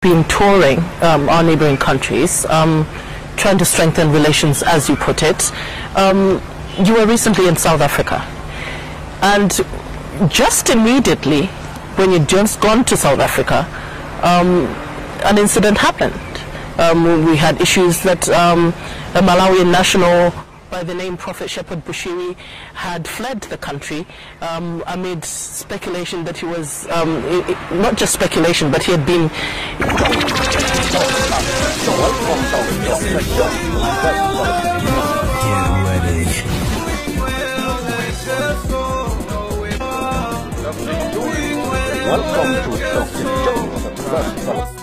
been touring um, our neighboring countries, um, trying to strengthen relations, as you put it. Um, you were recently in South Africa. And just immediately, when you'd just gone to South Africa, um, an incident happened. Um, we had issues that um, a Malawian national by the name Prophet Shepherd Bushiri had fled the country um, amid speculation that he was, um, i i not just speculation, but he had been.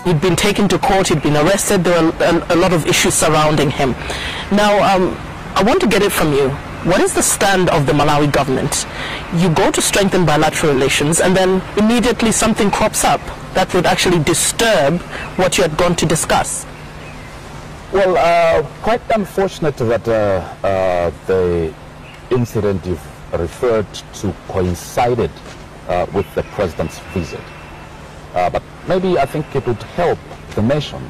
He'd been taken to court, he'd been arrested, there were a, a lot of issues surrounding him. Now, um, I want to get it from you. What is the stand of the Malawi government? You go to strengthen bilateral relations and then immediately something crops up that would actually disturb what you had gone to discuss. Well, uh, quite unfortunate that uh, uh, the incident you've referred to coincided uh, with the president's visit. Uh, but maybe I think it would help the nation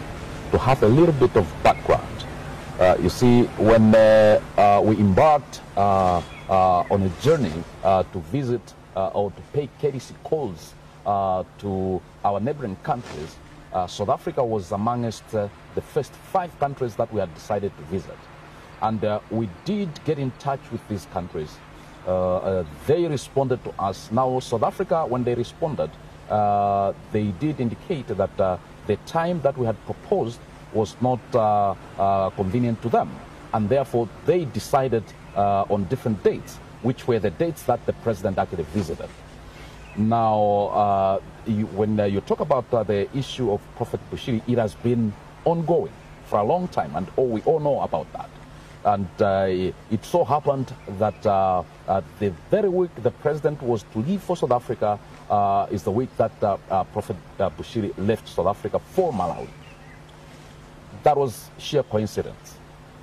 to have a little bit of background. Uh, you see, when uh, uh, we embarked uh, on a journey to visit or to pay courtesy calls to our neighboring countries, South Africa was amongst the first five countries that we had decided to visit. And we did get in touch with these countries uh, uh, they responded to us. Now, South Africa, when they responded, uh, they did indicate that the time that we had proposed was not convenient to them. And therefore, they decided on different dates, which were the dates that the president actually visited. Now, uh, you, when uh, you talk about uh, the issue of Prophet Bushiri, it has been ongoing for a long time, and all, we all know about that. And uh, it so happened that uh, uh, the very week the president was to leave for South Africa is the week that Prophet Bushiri left South Africa for Malawi. That was sheer coincidence.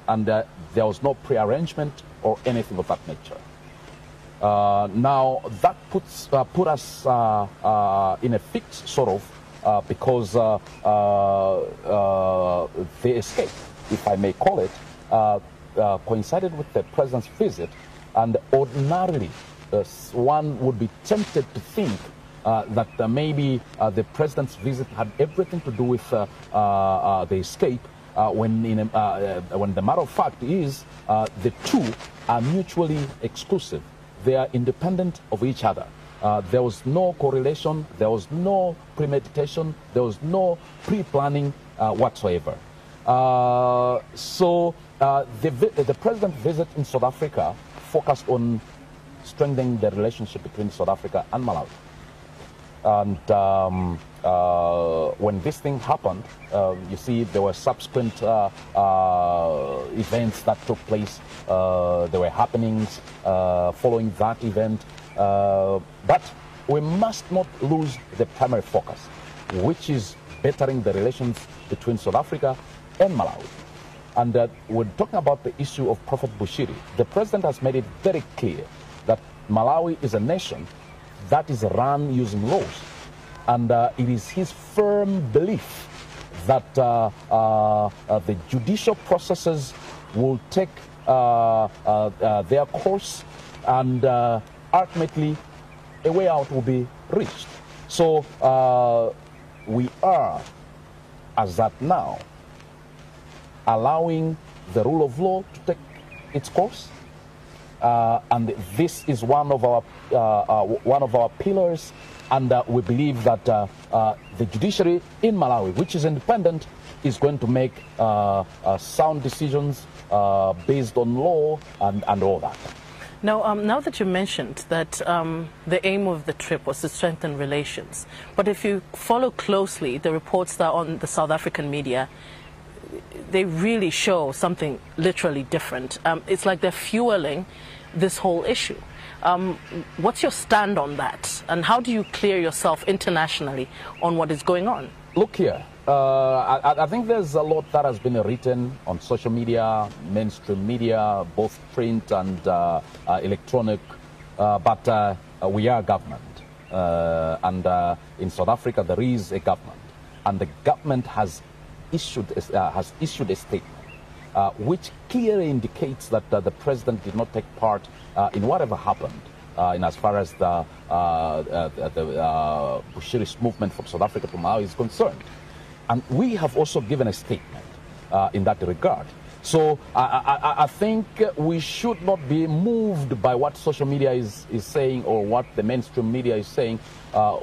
And there was no prearrangement or anything of that nature. Uh, now that puts uh, put us uh, in a fix, sort of, because the escape, if I may call it, uh, coincided with the president's visit, and ordinarily uh, one would be tempted to think uh, that uh, maybe uh, the president's visit had everything to do with uh, the escape, Uh, when, in a, uh, when the matter of fact is uh, the two are mutually exclusive. They are independent of each other. there was no correlation, there was no premeditation, there was no pre-planning whatsoever. so uh, the, the president's visit in South Africa focused on strengthening the relationship between South Africa and Malawi. And um, uh, when this thing happened, uh, you see there were subsequent uh, uh events that took place. Uh, there were happenings following that event. but we must not lose the primary focus, which is bettering the relations between South Africa and Malawi. And uh, we're talking about the issue of Prophet Bushiri. The president has made it very clear that Malawi is a nation that is run using laws. And uh, it is his firm belief that uh, uh, uh the judicial processes will take uh, their course and ultimately a way out will be reached. So we are, as that now, allowing the rule of law to take its course. Uh, and this is one of our uh, uh, one of our pillars, and we believe that the judiciary in Malawi, which is independent, is going to make sound decisions based on law and, and all that. Now, um, now that you mentioned that um, the aim of the trip was to strengthen relations, but if you follow closely the reports that are on the South African media, they really show something literally different. Um, it's like they're fueling this whole issue. Um, what's your stand on that? And how do you clear yourself internationally on what is going on? Look here. Uh, I, I, think there's a lot that has been written on social media, mainstream media, both print and uh, uh, electronic. Uh, but uh, we are a government. Uh, and in South Africa, there is a government. and the government has issued, uh, has issued a statement uh, which clearly indicates that uh, the president did not take part uh, in whatever happened uh, in as far as the, uh, uh, the uh, Bushiri's movement from South Africa to Malawi is concerned. And we have also given a statement in that regard. So I, I, I, think we should not be moved by what social media is, is saying or what the mainstream media is saying.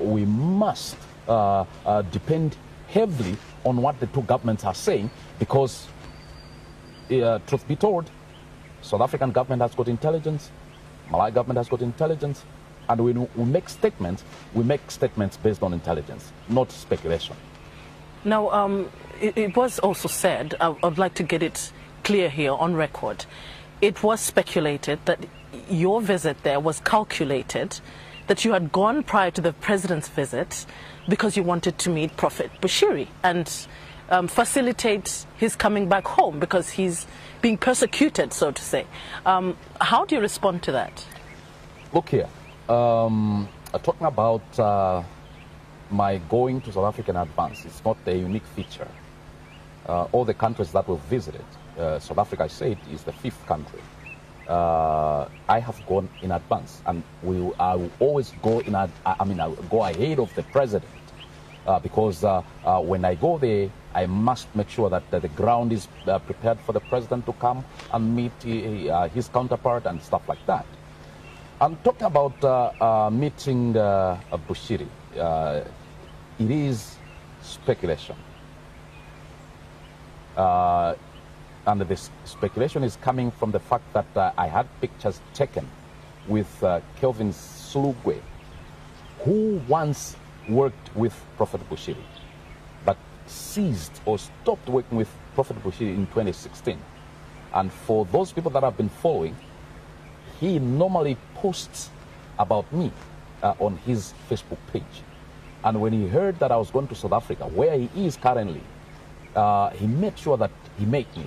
we must depend heavily on what the two governments are saying because uh, truth be told, South African government has got intelligence, Malawi government has got intelligence, and when we make statements, we make statements based on intelligence, not speculation. Now, um, it, it, was also said, I, would like to get it clear here on record, it was speculated that your visit there was calculated, that you had gone prior to the president's visit because you wanted to meet Prophet Bushiri. And um, facilitate his coming back home because he's being persecuted, so to say. Um, how do you respond to that? Look here, um, uh, talking about uh, my going to South African advance, it's not a unique feature. Uh, all the countries that we've visited, uh, South Africa, I said, is the fifth country. Uh, I have gone in advance, and we, I will always go in. I mean, I will go ahead of the president because when I go there, I must make sure that the ground is uh, prepared for the president to come and meet uh, his counterpart and stuff like that. I'm talking about uh, uh meeting uh, Bushiri. Uh, it is speculation. and this speculation is coming from the fact that I had pictures taken with Kelvin Slugwe, who once worked with Prophet Bushiri but ceased or stopped working with Prophet Bushiri in 2016. And for those people that have been following, he normally posts about me uh, on his Facebook page. And when he heard that I was going to South Africa, where he is currently, uh, he made sure that he met me.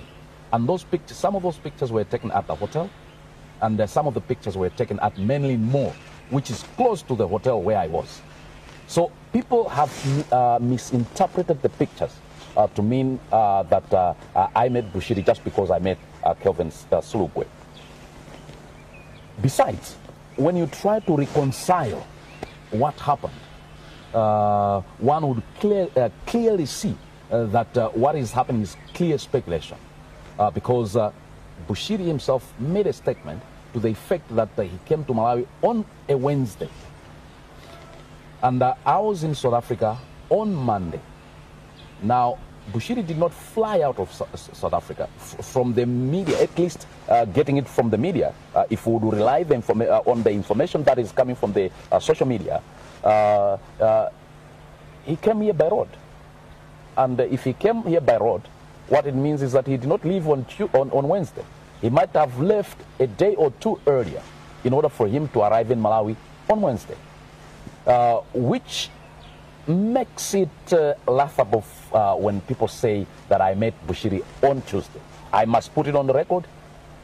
And those pictures, some of those pictures were taken at the hotel, and uh, some of the pictures were taken at Menlyn Mall, which is close to the hotel where I was. So people have uh, misinterpreted the pictures uh, to mean uh, that uh, uh, I met Bushiri just because I met uh, Kelvin uh, Slugwe. Besides, when you try to reconcile what happened, one would clear, clearly see that what is happening is clear speculation. because Bushiri himself made a statement to the effect that he came to Malawi on a Wednesday and uh, I was in South Africa on Monday. Now, Bushiri did not fly out of South Africa from the media, at least uh, getting it from the media. Uh, if we would rely the uh, on the information that is coming from the uh, social media, uh, he came here by road. And if he came here by road, what it means is that he did not leave on, on, on Wednesday. He might have left a day or two earlier in order for him to arrive in Malawi on Wednesday. Uh, which makes it uh, laughable uh, when people say that I met Bushiri on Tuesday. I must put it on the record.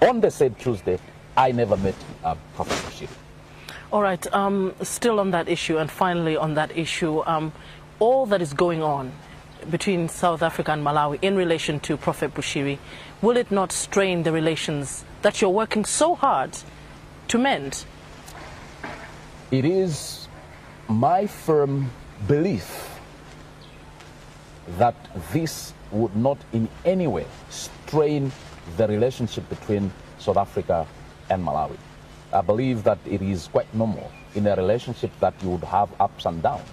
On the said Tuesday, I never met uh, Prophet Bushiri. All right. Um, still on that issue, and finally on that issue, um, all that is going on between South Africa and Malawi in relation to Prophet Bushiri, will it not strain the relations that you're working so hard to mend? It is my firm belief that this would not in any way strain the relationship between South Africa and Malawi. I believe that it is quite normal in a relationship that you would have ups and downs.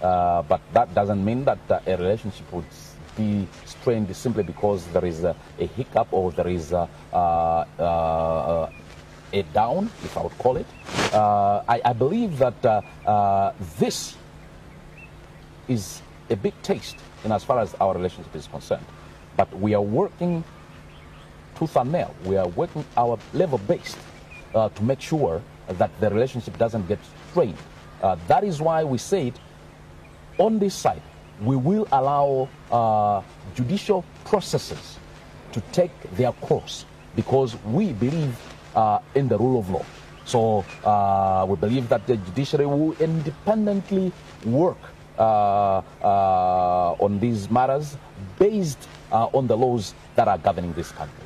Uh, but that doesn't mean that uh, a relationship would be strained simply because there is a, a hiccup or there is a, uh, uh a down, if I would call it. Uh, I, I, believe that uh, uh, this is a big taste in as far as our relationship is concerned. But we are working tooth and nail. We are working our level based uh, to make sure that the relationship doesn't get strained. Uh, that is why we said on this side, we will allow uh, judicial processes to take their course because we believe uh, in the rule of law. So uh, we believe that the judiciary will independently work uh, uh, on these matters based uh, on the laws that are governing this country.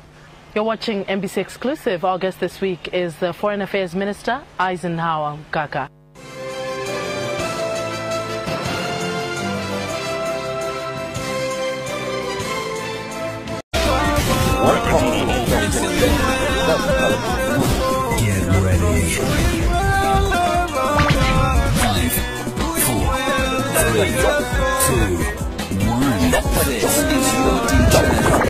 You're watching NBC Exclusive. Our guest this week is the Foreign Affairs Minister, Eisenhower Mkaka.